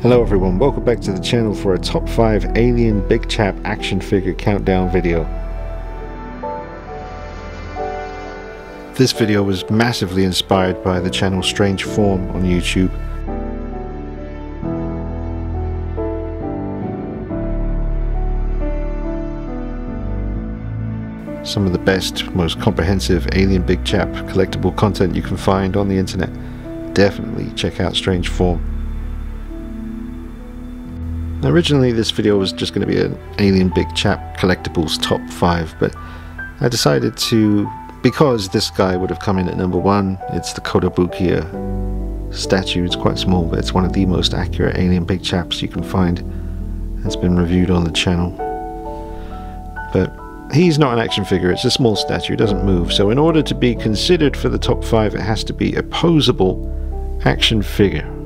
Hello everyone, welcome back to the channel for a top 5 Alien Big Chap action figure countdown video. This video was massively inspired by the channel Strange Form on YouTube. Some of the best, most comprehensive Alien Big Chap collectible content you can find on the internet. Definitely check out Strange Form. Originally this video was just going to be an Alien Big Chap collectibles top 5 but I decided to, because this guy would have come in at number 1, it's the Kotobukiya statue, it's quite small but it's one of the most accurate Alien Big Chaps you can find. It's been reviewed on the channel. But he's not an action figure, it's a small statue, it doesn't move, so in order to be considered for the top 5 it has to be a posable action figure.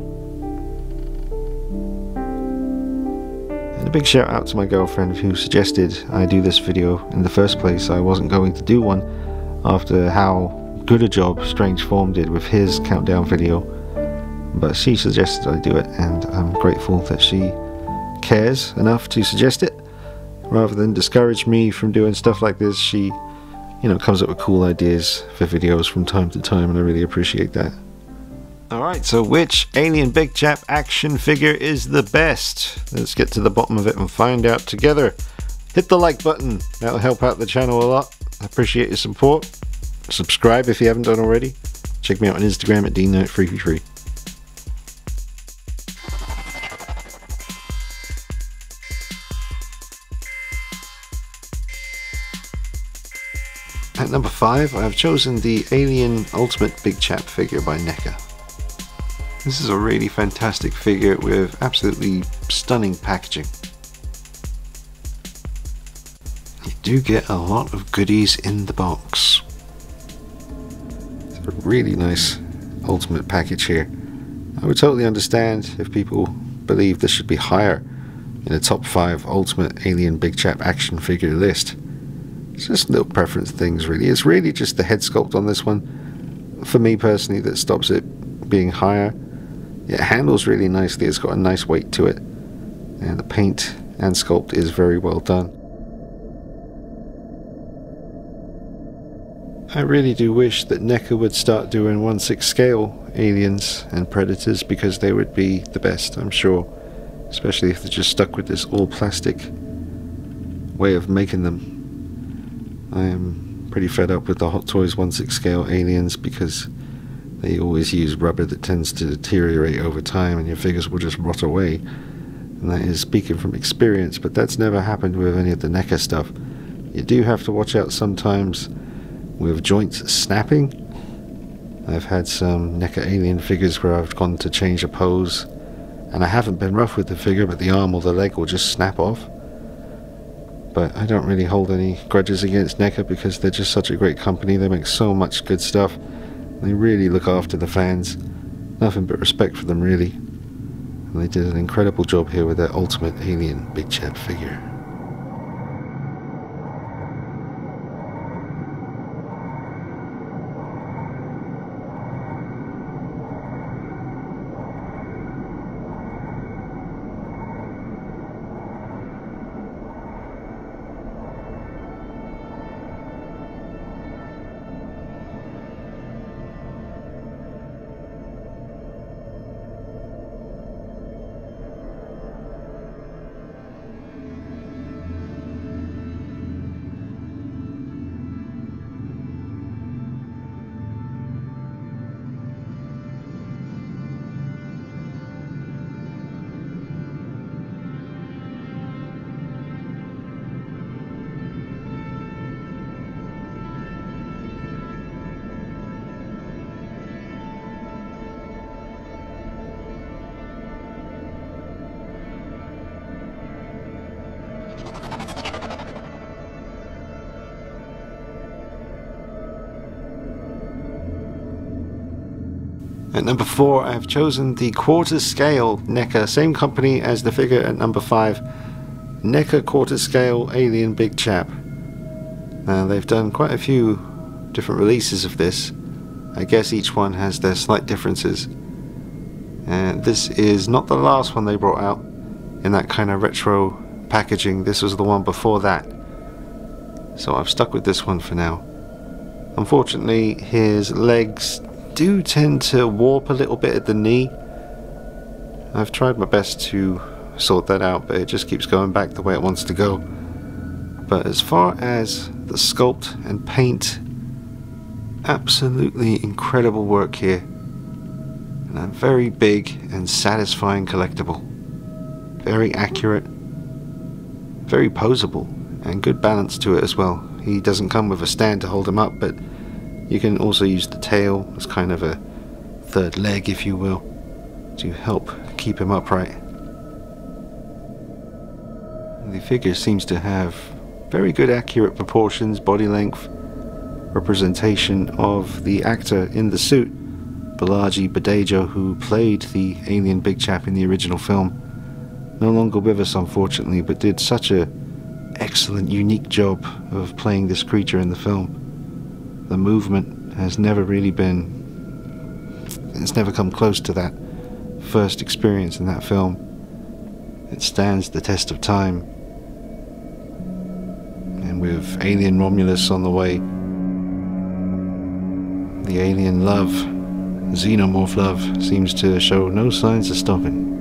Big shout out to my girlfriend who suggested I do this video in the first place. I wasn't going to do one after how good a job Strange Form did with his countdown video. But she suggested I do it and I'm grateful that she cares enough to suggest it. Rather than discourage me from doing stuff like this, she, you know, comes up with cool ideas for videos from time to time and I really appreciate that. Alright, so which Alien Big Chap action figure is the best? Let's get to the bottom of it and find out together. Hit the like button, that'll help out the channel a lot. I appreciate your support. Subscribe if you haven't done already. Check me out on Instagram at DKnight333. At number 5, I have chosen the Alien Ultimate Big Chap figure by NECA. This is a really fantastic figure with absolutely stunning packaging. You do get a lot of goodies in the box. It's a really nice ultimate package here. I would totally understand if people believe this should be higher in the top 5 ultimate alien big chap action figure list. It's just little preference things really. It's really just the head sculpt on this one, for me personally, that stops it being higher. It handles really nicely, it's got a nice weight to it, and the paint and sculpt is very well done. I really do wish that NECA would start doing 1 6 scale aliens and predators because they would be the best, I'm sure. Especially if they're just stuck with this all plastic way of making them. I am pretty fed up with the Hot Toys 1 6 scale aliens because they always use rubber that tends to deteriorate over time and your figures will just rot away. And that is speaking from experience, but that's never happened with any of the NECA stuff. You do have to watch out sometimes with joints snapping. I've had some NECA alien figures where I've gone to change a pose and I haven't been rough with the figure, but the arm or the leg will just snap off. But I don't really hold any grudges against NECA because they're just such a great company. They make so much good stuff. They really look after the fans. Nothing but respect for them, really. And they did an incredible job here with their ultimate alien big chap figure. At number 4 I have chosen the quarter scale NECA, same company as the figure at number 5. NECA quarter scale alien big chap. Now they've done quite a few different releases of this. I guess each one has their slight differences. And this is not the last one they brought out in that kind of retro packaging. This was the one before that. So I've stuck with this one for now. Unfortunately, his legs do tend to warp a little bit at the knee. I've tried my best to sort that out, but it just keeps going back the way it wants to go. But as far as the sculpt and paint, absolutely incredible work here. And a very big and satisfying collectible. Very accurate, very posable, and good balance to it as well. He doesn't come with a stand to hold him up, but you can also use the tail as kind of a third leg, if you will, to help keep him upright. The figure seems to have very good accurate proportions, body length, representation of the actor in the suit, Bolaji Badejo, who played the alien big chap in the original film. No longer with us, unfortunately, but did such a excellent, unique job of playing this creature in the film. The movement has never really been. It's never come close to that first experience in that film. It stands the test of time. And with Alien Romulus on the way, the alien love, xenomorph love, seems to show no signs of stopping.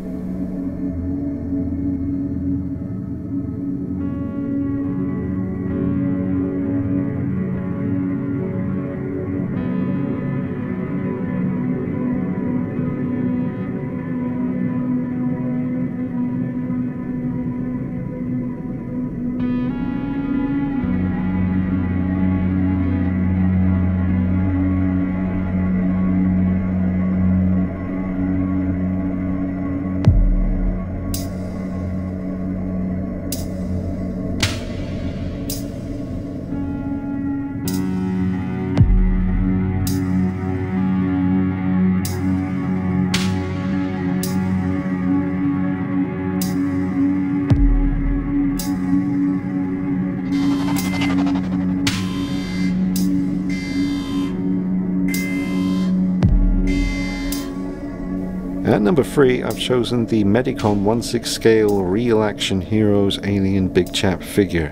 At number 3 I've chosen the Medicom 1-6 scale Real Action Heroes Alien Big Chap figure.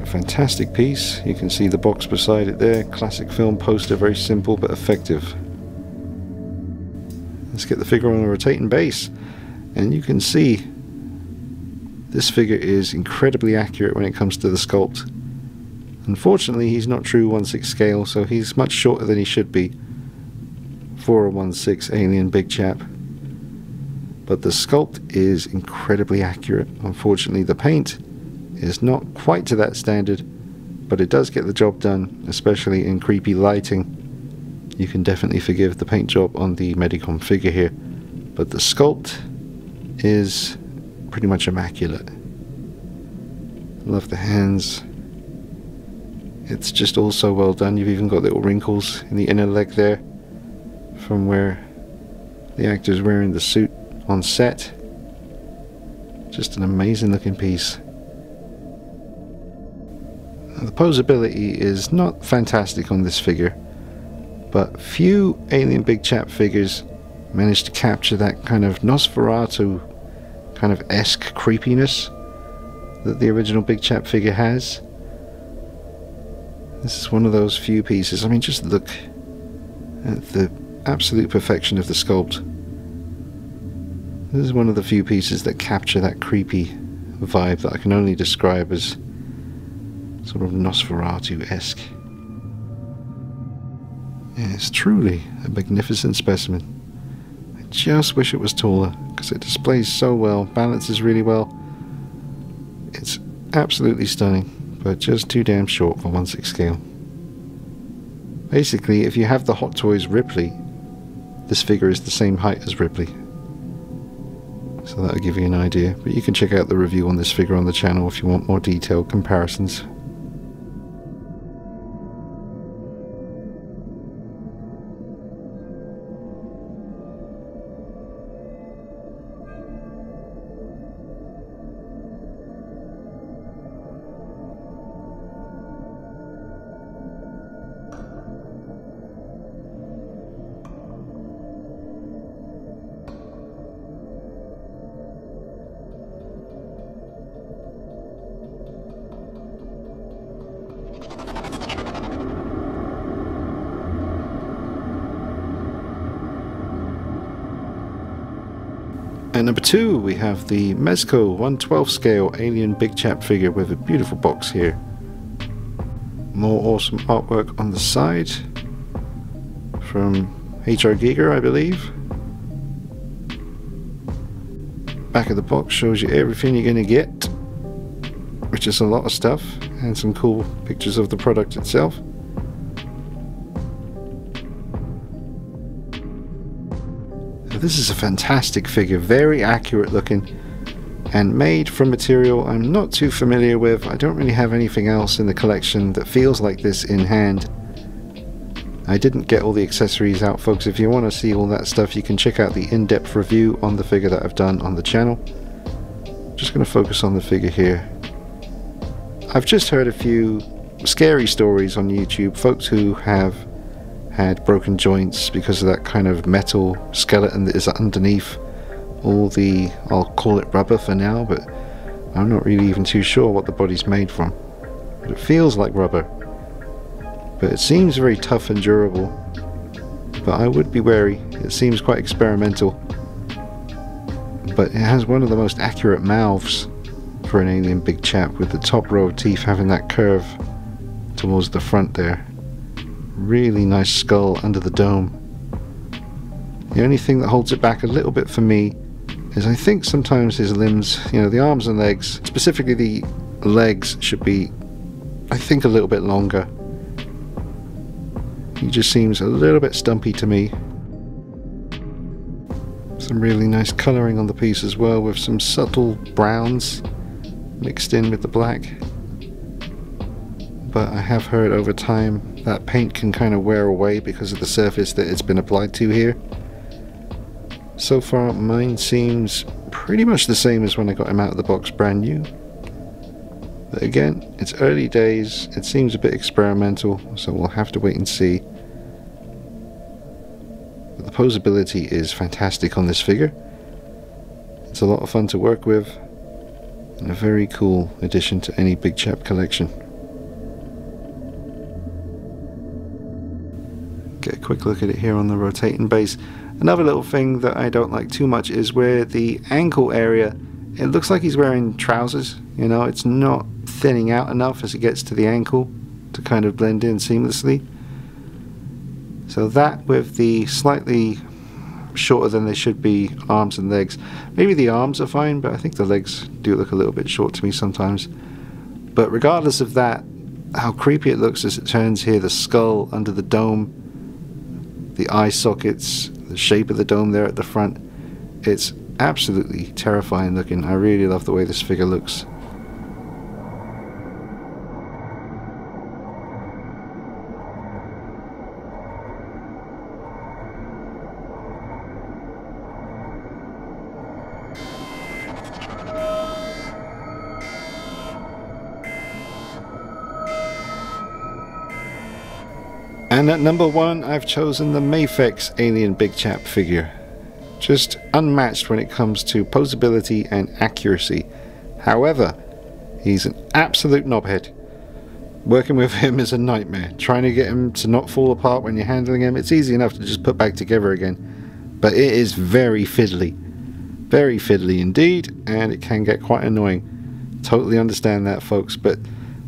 A fantastic piece, you can see the box beside it there, classic film poster, very simple but effective. Let's get the figure on a rotating base and you can see this figure is incredibly accurate when it comes to the sculpt. Unfortunately he's not true 1-6 scale so he's much shorter than he should be for a 1-6 alien big chap but the sculpt is incredibly accurate. Unfortunately, the paint is not quite to that standard, but it does get the job done, especially in creepy lighting. You can definitely forgive the paint job on the Medicom figure here, but the sculpt is pretty much immaculate. Love the hands. It's just all so well done. You've even got little wrinkles in the inner leg there from where the actor's wearing the suit on set. Just an amazing looking piece. The posability is not fantastic on this figure, but few Alien Big Chap figures manage to capture that kind of Nosferatu kind of esque creepiness that the original Big Chap figure has. This is one of those few pieces. I mean, just look at the absolute perfection of the sculpt. This is one of the few pieces that capture that creepy vibe that I can only describe as sort of Nosferatu-esque. Yeah, it's truly a magnificent specimen. I just wish it was taller, because it displays so well, balances really well. It's absolutely stunning, but just too damn short for 1/6 scale. Basically, if you have the Hot Toys Ripley, this figure is the same height as Ripley, so that'll give you an idea. But you can check out the review on this figure on the channel if you want more detailed comparisons. At number two, we have the Mezco 112 scale alien big chap figure with a beautiful box here. More awesome artwork on the side from H.R. Giger, I believe. Back of the box shows you everything you're going to get, which is a lot of stuff, and some cool pictures of the product itself. This is a fantastic figure, very accurate looking and made from material I'm not too familiar with. I don't really have anything else in the collection that feels like this in hand. I didn't get all the accessories out folks. If you want to see all that stuff you can check out the in-depth review on the figure that I've done on the channel. Just going to focus on the figure here. I've just heard a few scary stories on YouTube, folks who have had broken joints because of that kind of metal skeleton that is underneath all the, I'll call it rubber for now, but I'm not really even too sure what the body's made from. But it feels like rubber. But it seems very tough and durable. But I would be wary, it seems quite experimental. But it has one of the most accurate mouths for an alien big chap with the top row of teeth having that curve towards the front there. Really nice skull under the dome. The only thing that holds it back a little bit for me is I think sometimes his limbs, you know, the arms and legs, specifically the legs, should be, I think, a little bit longer. He just seems a little bit stumpy to me. Some really nice colouring on the piece as well, with some subtle browns mixed in with the black. But I have heard over time that paint can kind of wear away because of the surface that it's been applied to here. So far mine seems pretty much the same as when I got him out of the box brand new. But again, it's early days, it seems a bit experimental, so we'll have to wait and see. But the posability is fantastic on this figure. It's a lot of fun to work with, and a very cool addition to any Big Chap collection. Quick look at it here on the rotating base. Another little thing that I don't like too much is where the ankle area, it looks like he's wearing trousers. You know, it's not thinning out enough as it gets to the ankle to kind of blend in seamlessly. So that with the slightly shorter than they should be arms and legs. Maybe the arms are fine, but I think the legs do look a little bit short to me sometimes. But regardless of that, how creepy it looks as it turns here, the skull under the dome, the eye sockets, the shape of the dome there at the front. It's absolutely terrifying looking. I really love the way this figure looks. And at number one, I've chosen the Mafex Alien Big Chap figure. Just unmatched when it comes to posability and accuracy. However, he's an absolute knobhead. Working with him is a nightmare. Trying to get him to not fall apart when you're handling him, it's easy enough to just put back together again. But it is very fiddly. Very fiddly indeed, and it can get quite annoying. Totally understand that, folks. But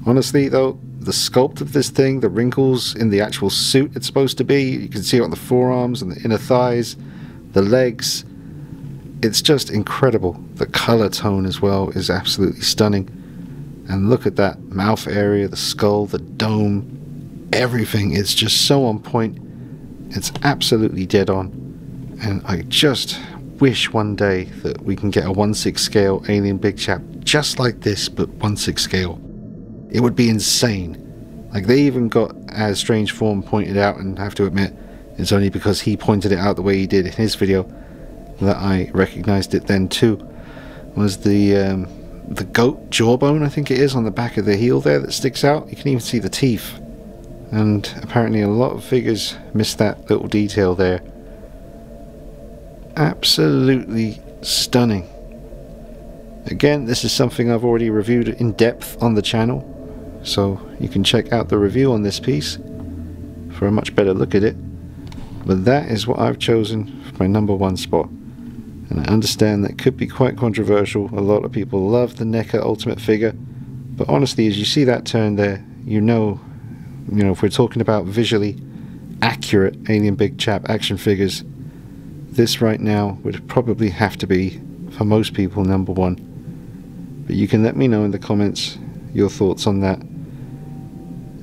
honestly, though, the sculpt of this thing, the wrinkles in the actual suit it's supposed to be. You can see it on the forearms and the inner thighs, the legs. It's just incredible. The color tone as well is absolutely stunning. And look at that mouth area, the skull, the dome, everything is just so on point. It's absolutely dead on. And I just wish one day that we can get a 1 6 scale alien big chap just like this, but 1 6 scale. It would be insane. Like they even got, as Strange Form pointed out, and I have to admit, it's only because he pointed it out the way he did in his video that I recognized it then too. Was the um, the goat jawbone, I think it is, on the back of the heel there that sticks out. You can even see the teeth. And apparently a lot of figures miss that little detail there. Absolutely stunning. Again, this is something I've already reviewed in depth on the channel. So you can check out the review on this piece for a much better look at it. But that is what I've chosen for my number one spot. And I understand that could be quite controversial. A lot of people love the NECA Ultimate figure. But honestly, as you see that turn there, you know, you know, if we're talking about visually accurate Alien Big Chap action figures, this right now would probably have to be, for most people, number one. But you can let me know in the comments your thoughts on that.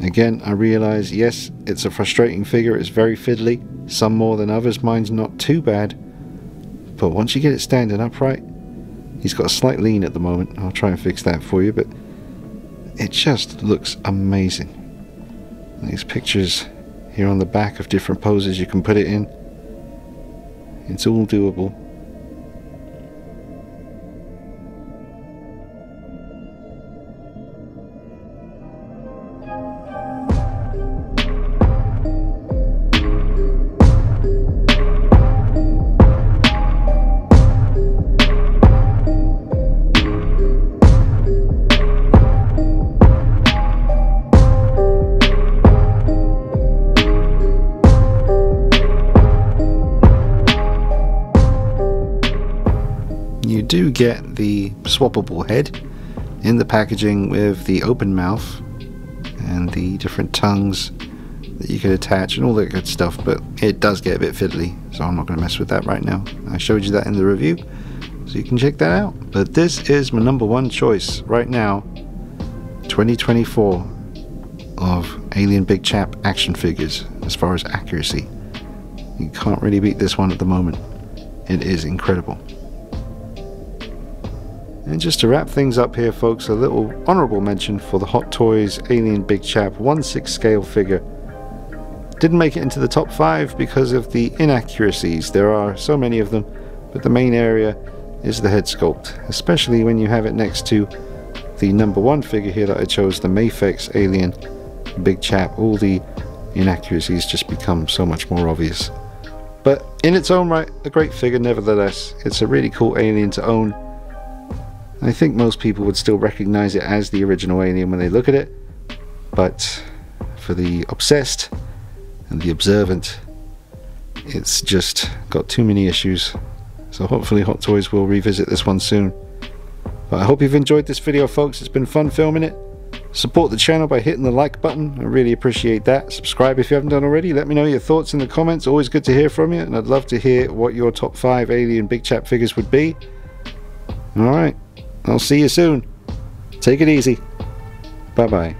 Again, I realize, yes, it's a frustrating figure, it's very fiddly, some more than others, mine's not too bad. But once you get it standing upright, he's got a slight lean at the moment, I'll try and fix that for you, but it just looks amazing. These pictures here on the back of different poses you can put it in. It's all doable. Do get the swappable head in the packaging with the open mouth and the different tongues that you could attach and all that good stuff, but it does get a bit fiddly, so I'm not going to mess with that right now. I showed you that in the review, so you can check that out. But this is my number one choice right now, 2024, of Alien Big Chap action figures as far as accuracy. You can't really beat this one at the moment. It is incredible. And just to wrap things up here, folks, a little honorable mention for the Hot Toys Alien Big Chap 1 6 scale figure. Didn't make it into the top 5 because of the inaccuracies. There are so many of them, but the main area is the head sculpt, especially when you have it next to the number 1 figure here that I chose, the Mafex Alien Big Chap. All the inaccuracies just become so much more obvious. But in its own right, a great figure nevertheless. It's a really cool alien to own I think most people would still recognize it as the original Alien when they look at it, but for the obsessed and the observant, it's just got too many issues. So hopefully Hot Toys will revisit this one soon. But I hope you've enjoyed this video folks, it's been fun filming it. Support the channel by hitting the like button, I really appreciate that. Subscribe if you haven't done already, let me know your thoughts in the comments, always good to hear from you, and I'd love to hear what your top 5 Alien Big Chap figures would be. Alright. I'll see you soon. Take it easy. Bye bye.